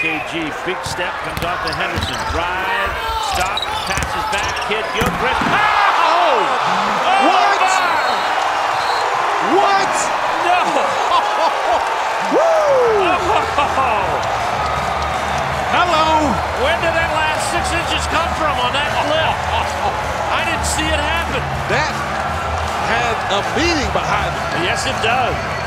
MKG. Big step comes off to Henderson. Drive, stop, passes back. kid Gilchrist. Oh! oh what? What? No! Woo! Oh! Hello. Where did that last six inches come from on that flip? I didn't see it happen. That had a meaning behind it. Yes, it does.